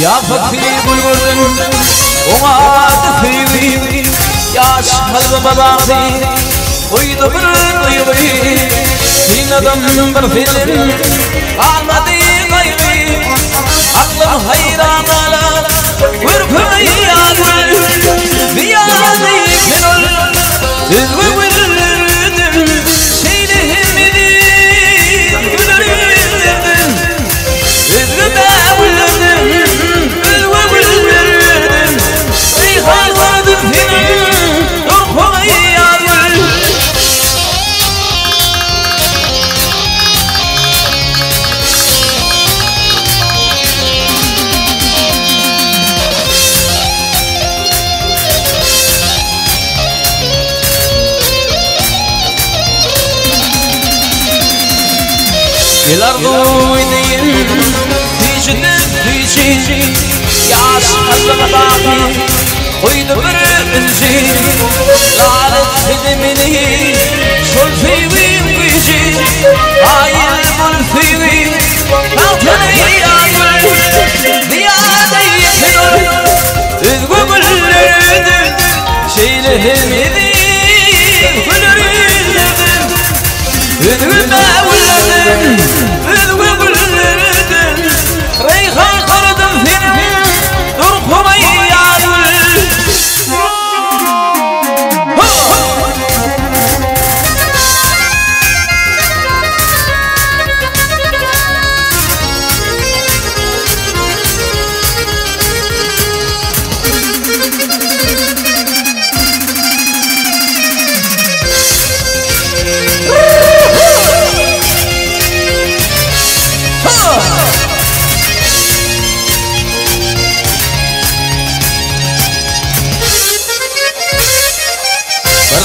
Ya fakir bulgurdun Ona tüfeyi Yaş halva babası Uydu bir uyuyu Din adam bir film Kalmadı gayrı Aklım hayran ala Vırpımı yarı الأرض ودين في جنب في جيجي يعشق الصباحي ويدبر الجيل. لعلت هدمني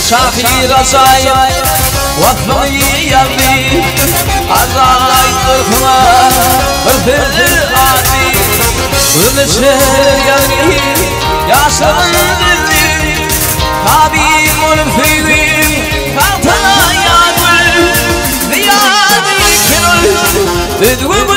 Bersahi razayım, vakfını yaldi Azay ırkıma, hırfır adi. Ümitsler geldi, yaşların dildi Tabim olup feyvim, kaltana yağmur Ziyade kenul, üzgü